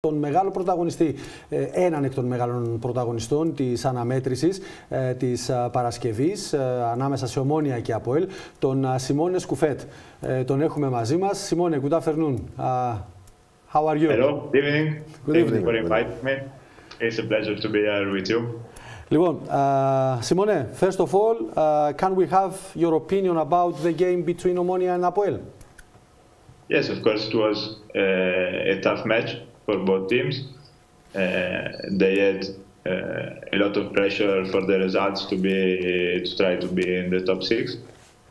τον μεγάλο πρωταγωνιστή, ε, έναν εκ των μεγάλων πρωταγωνιστών της αναμέτρησης ε, της ε, Παρασκευής ανάμεσα σε Ομόνια και Αποέλ, τον Σιμώνε Σκουφέτ. Τον έχουμε μαζί μας. Σιμώνε, good afternoon. How are you? Hello, good evening. Good Thank evening. you for inviting me. It's a pleasure to be here with you. Λοιπόν, Σιμώνε, first of all, uh, can we have your opinion about the game between Omonia and Apoel? Yes, of course, it was uh, a tough match. For both teams. Uh, they had uh, a lot of pressure for the results to be to try to be in the top six,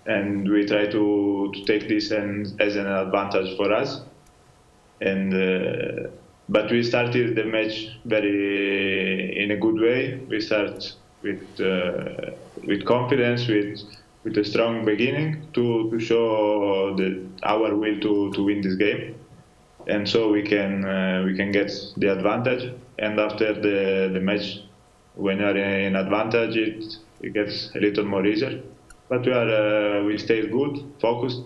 and we try to, to take this and, as an advantage for us. And uh, but we started the match very in a good way. We start with uh, with confidence, with with a strong beginning to, to show the, our will to, to win this game and so we can uh, we can get the advantage. And after the the match, when you are in advantage, it it gets a little more easier. But we are uh, we stay good, focused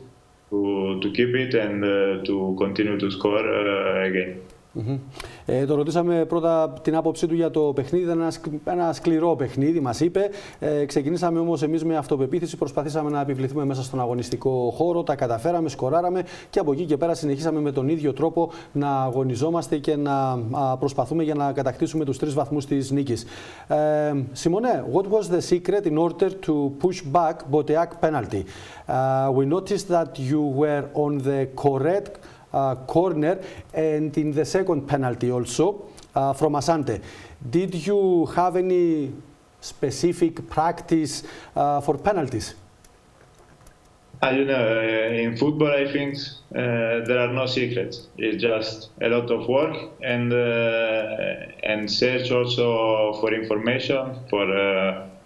to to keep it and uh, to continue to score uh, again. Mm -hmm. ε, το ρωτήσαμε πρώτα την άποψή του για το παιχνίδι. Ήταν ένα, ένα σκληρό παιχνίδι, μας είπε. Ε, ξεκινήσαμε όμως εμείς με αυτοπεποίθηση. Προσπαθήσαμε να επιβληθούμε μέσα στον αγωνιστικό χώρο. Τα καταφέραμε, σκοράραμε και από εκεί και πέρα συνεχίσαμε με τον ίδιο τρόπο να αγωνιζόμαστε και να α, προσπαθούμε για να κατακτήσουμε τους τρεις βαθμούς της νίκης. Ε, Σιμονέ, what was the secret in order to push back Boteak penalty? Uh, we noticed that you were on the correct uh, corner and in the second penalty also uh, from Asante. Did you have any specific practice uh, for penalties? I don't know. Uh, in football, I think uh, there are no secrets. It's just a lot of work and uh, and search also for information for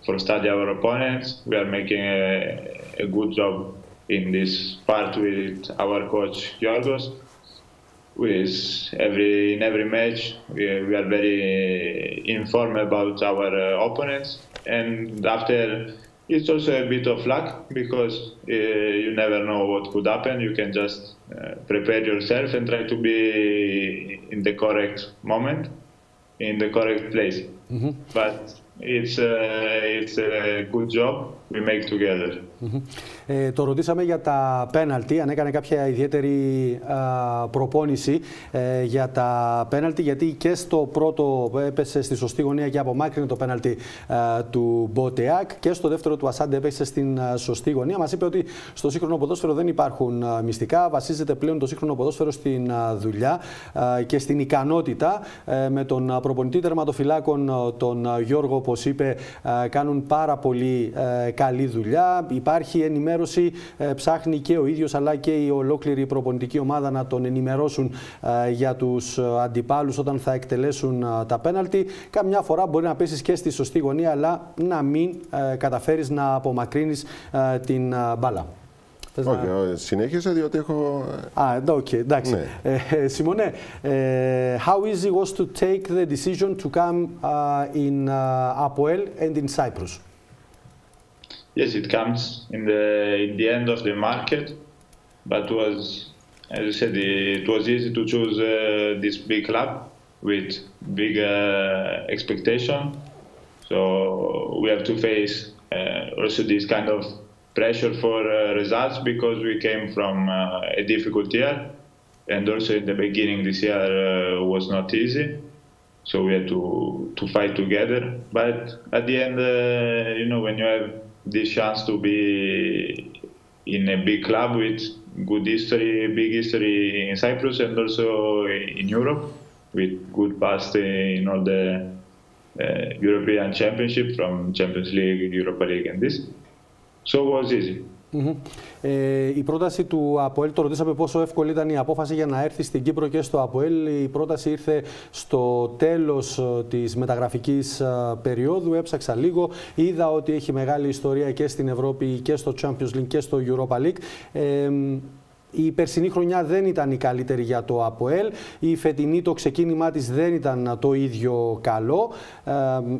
for study our opponents. We are making a, a good job in this part with our coach Yorgos. With every in every match, we, we are very informed about our uh, opponents, and after it's also a bit of luck because uh, you never know what could happen. You can just uh, prepare yourself and try to be in the correct moment, in the correct place. Mm -hmm. But it's a, uh, it's a good job we make together. Ε, το ρωτήσαμε για τα πέναλτι, αν έκανε κάποια ιδιαίτερη προπόνηση ε, για τα πέναλτι, γιατί και στο πρώτο έπεσε στη σωστή γωνία και απομάκρυνε το πέναλτι του Μποτεάκ και στο δεύτερο του Ασάντε έπεσε στην σωστή γωνία. Μας είπε ότι στο σύγχρονο ποδόσφαιρο δεν υπάρχουν μυστικά, βασίζεται πλέον το σύγχρονο ποδόσφαιρο στην δουλειά και στην ικανότητα ε, με τον προπονητή τερματοφυλάκων, τον Γιώργο, όπως είπε, κάνουν πάρα πολύ καλή δουλειά. Υπάρχει ενημέρωση, ε, ψάχνει και ο ίδιος αλλά και η ολόκληρη προπονητική ομάδα να τον ενημερώσουν ε, για τους ε, αντιπάλους όταν θα εκτελέσουν τα πέναλτι. Καμιά φορά μπορεί να πέσεις και στη σωστή γωνία αλλά να μην καταφέρεις να απομακρύνεις την μπάλα. Όχι, να... συνέχισε διότι έχω... Α, οκ, εντάξει. Ναι. Ε, Σιμονέ, how easy was to take the decision to come uh, in uh, Apoel and in Cyprus? yes, it comes in the in the end of the market, but was as you said, it was easy to choose uh, this big club with big uh, expectation. So we have to face uh, also this kind of pressure for uh, results because we came from uh, a difficult year, and also in the beginning this year uh, was not easy. So we had to to fight together. But at the end, you know, when you have this chance to be in a big club with good history, big history in Cyprus and also in Europe with good past in all the uh, European Championship from Champions League, Europa League and this. So it was easy. Ε, η πρόταση του ΑΠΟΕΛ, το ρωτήσαμε πόσο εύκολη ήταν η απόφαση για να έρθει στην Κύπρο και στο ΑΠΟΕΛ. Η πρόταση ήρθε στο τέλος ε, της μεταγραφικής ε, περίοδου. Έψαξα λίγο, είδα ότι έχει μεγάλη ιστορία και στην Ευρώπη και στο Champions League και στο Europa League. Ε, η περσινή χρονιά δεν ήταν η καλύτερη για το ΑΠΟΕΛ. Η φετινή το ξεκίνημά της δεν ήταν το ίδιο καλό. Ε,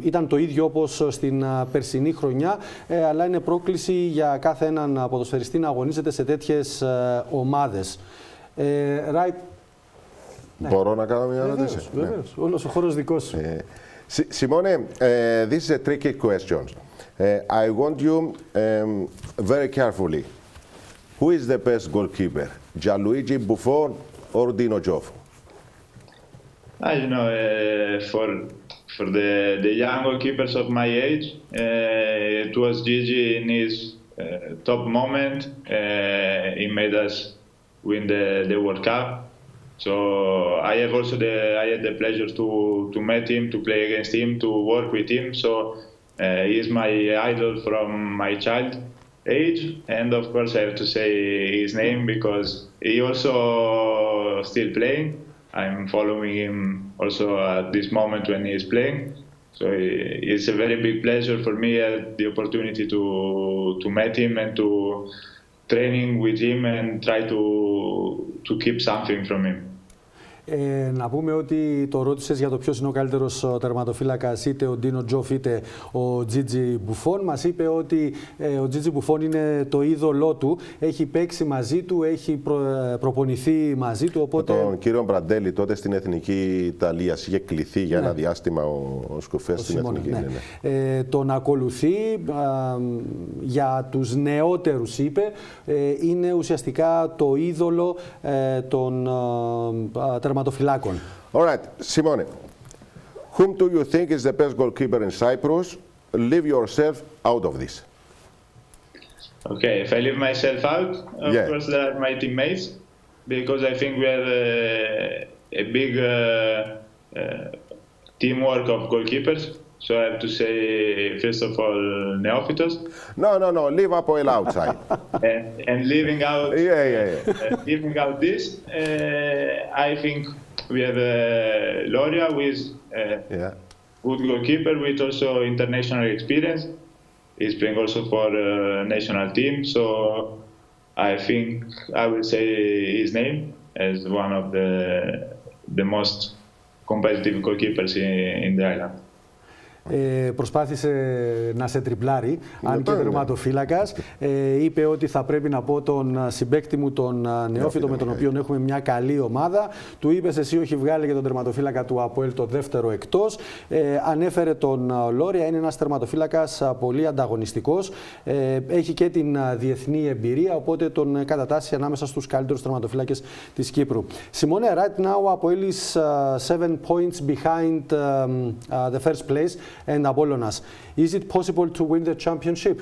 ήταν το ίδιο όπως στην ε, περσινή χρονιά, ε, αλλά είναι πρόκληση για κάθε έναν ποδοσφαιριστή να αγωνίζεται σε τέτοιες ομάδες. right. Ναι. Μπορώ να κάνω μια ερώτηση; Βεβαίως, ναι. Όλος ο χώρος δικός σου. Ε, Simone, uh, this is a tricky question. Uh, I want you um, very carefully. Who is the best goalkeeper, Gianluigi Buffon or Dino Zoff? I don't know. Uh, for for the the young goalkeepers of my age, uh, it was Gigi in his uh, top moment. He made us win the the World Cup. So I have also the I had the pleasure to to meet him, to play against him, to work with him. So he is my idol from my child age, and of course I have to say his name because he also still playing. I'm following him also at this moment when he is playing. So it's a very big pleasure for me uh, the opportunity to to meet him and to training with him and try to to keep something from him. Ε, να πούμε ότι το ρώτησες για το ποιος είναι ο καλύτερος τερματοφύλακας, είτε ο Ντίνο Τζοφ είτε ο Τζίτζι Μπουφόν. Μας είπε ότι ε, ο Τζίτζι Μπουφόν είναι το είδωλό του. Έχει παίξει μαζί του, έχει προ, ε, προπονηθεί μαζί του. Οπότε... Με τον κύριο Μπραντέλη τότε στην Εθνική Ιταλίας είχε κληθεί για ναι. ένα διάστημα ο, ο Σκουφές στην Εθνική. Ναι. Ναι, ναι. Ε, τον ακολουθεί για τους νεότερους, είπε. Ε, είναι ουσιαστικά το είδωλο ε, των τερματοφύλακων τερματοφυλάκων. All right, Simone. Whom do you think is the best goalkeeper in Cyprus? Leave yourself out of this. Okay, if I leave myself out, of yeah. course there are my teammates, because I think we have a, a big uh, uh, teamwork of goalkeepers. So I have to say, first of all, Neophytos. No, no, no, leave Apoel outside. and, and leaving out, yeah, yeah, yeah. Uh, leaving out this, uh, I think we have uh, Loria with uh, yeah. good goalkeeper with also international experience. He's playing also for uh, national team, so I think I will say his name as one of the the most competitive goalkeepers in, in the island. Ε, προσπάθησε να σε τριπλάρει, αν και τερματοφύλακας. Ε, είπε ότι θα πρέπει να πω τον συμπέκτη μου, τον Νεόφιτο, με τον οποίο έχουμε μια καλή ομάδα. Του είπε εσύ, όχι βγάλει για τον τερματοφύλακα του Αποέλ το δεύτερο εκτός. Ε, ανέφερε τον Λόρια, είναι ένας τερματοφύλακας πολύ ανταγωνιστικός. Ε, έχει και την διεθνή εμπειρία, οπότε τον κατατάσσει ανάμεσα στους καλύτερους τερματοφύλακες της Κύπρου. Σιμώνε, right now Αποέλ is uh, seven points behind um, uh, the first place. And Apollonas. Is it possible to win the championship?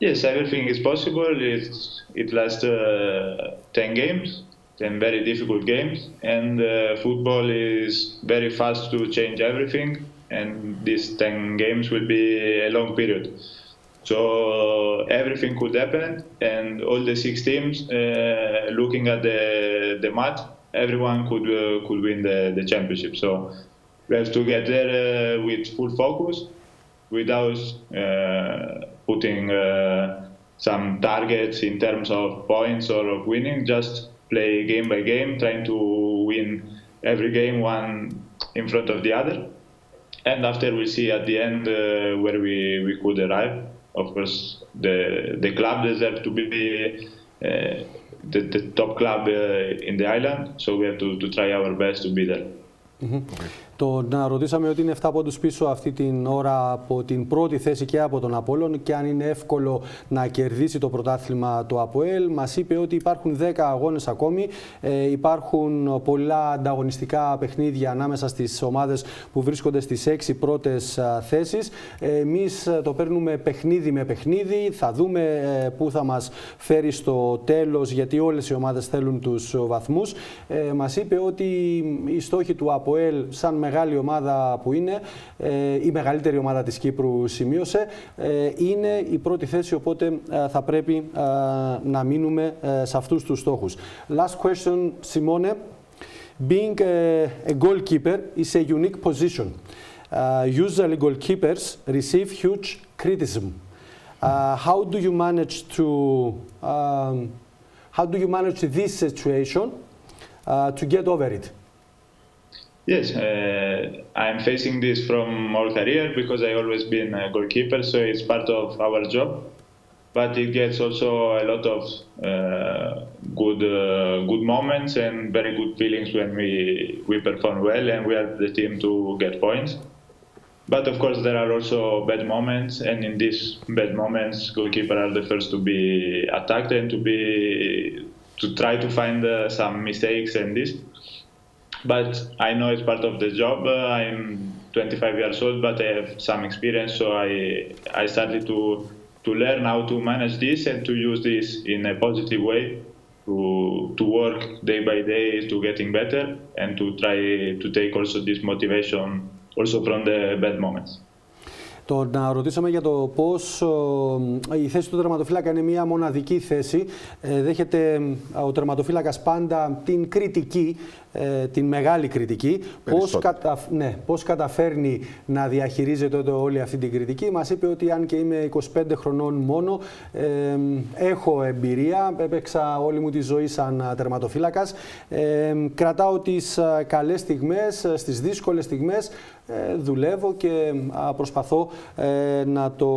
Yes, everything is possible. It's, it lasts uh, 10 games, 10 very difficult games, and uh, football is very fast to change everything, and these 10 games will be a long period. So everything could happen, and all the six teams uh, looking at the the match, everyone could uh, could win the, the championship. So we have to get there uh, with full focus without uh, putting uh, some targets in terms of points or of winning. Just play game by game, trying to win every game one in front of the other. And after we see at the end uh, where we, we could arrive. Of course, the the club deserves to be uh, the, the top club uh, in the island, so we have to, to try our best to be there. Mm -hmm. Τον ρωτήσαμε ότι είναι 7 πόντους πίσω αυτή την ώρα από την πρώτη θέση και από τον Απόλλων και αν είναι εύκολο να κερδίσει το πρωτάθλημα το Αποέλ. Μας είπε ότι υπάρχουν 10 αγώνες ακόμη, ε, υπάρχουν πολλά ανταγωνιστικά παιχνίδια ανάμεσα στις ομάδες που βρίσκονται στις 6 πρώτες α, θέσεις. Ε, εμείς το παίρνουμε παιχνίδι με παιχνίδι, θα δούμε ε, πού θα μας φέρει στο τέλος γιατί όλες οι ομάδες θέλουν τους βαθμούς. Ε, μας είπε ότι οι στόχοι του Αποέλ σαν μεγάλη ομάδα που είναι, ε, η μεγαλύτερη ομάδα της Κύπρου σημείωσε, ε, είναι η πρώτη θέση, οπότε ε, θα πρέπει να μείνουμε σε αυτούς τους στόχους. Last question, Simone. Being a, a goalkeeper is a unique position. Uh, usually goalkeepers receive huge criticism. Uh, how do you manage to um, how do you manage this situation uh, to get over it? Yes, uh, I'm facing this from all career because I always been a goalkeeper, so it's part of our job. but it gets also a lot of uh, good uh, good moments and very good feelings when we we perform well and we help the team to get points. But of course, there are also bad moments, and in these bad moments, goalkeeper are the first to be attacked and to be to try to find uh, some mistakes and this. But I know it's part of the job. Uh, I'm 25 years old, but I have some experience, so I I started to to learn how to manage this and to use this in a positive way to to work day by day to getting better and to try to take also this motivation also from the bad moments. Το να ρωτήσαμε για το πώς η θέση του τερματοφύλακα είναι μια μοναδική θέση. Ε, δέχεται ο τερματοφύλακας πάντα την κριτική, ε, την μεγάλη κριτική. Πώς, κατα... ναι, πώς καταφέρνει να διαχειρίζεται όλη αυτή την κριτική. Μας είπε ότι αν και είμαι 25 χρονών μόνο, ε, έχω εμπειρία, έπαιξα όλη μου τη ζωή σαν τερματοφύλακας. Ε, κρατάω τις καλές στιγμές, στις δύσκολες στιγμές, ε, δουλεύω και προσπαθώ ε, να το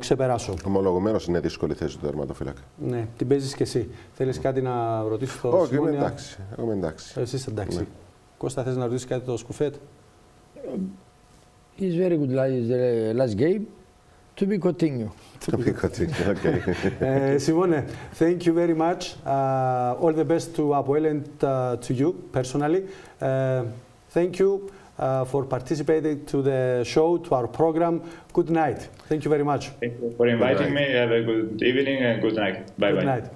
ξεπεράσω. Ομολογουμένως είναι δύσκολη θέση του τερματοφύλακα. Ναι, την παίζεις και εσύ. Θέλεις κάτι να ρωτήσεις το Όχι, είμαι εντάξει. Εγώ εντάξει. Εσύ είσαι εντάξει. Ναι. Κώστα, θες να ρωτήσεις κάτι το σκουφέτ; It's very good the last game. To be continue. To be continue, okay. uh, Simone, thank you very much. Uh, all the best to Apoel and uh, to you personally. Uh, thank you. Uh, for participating to the show, to our program. Good night. Thank you very much. Thank you for inviting me. Have a good evening and good night. Bye-bye. Good night.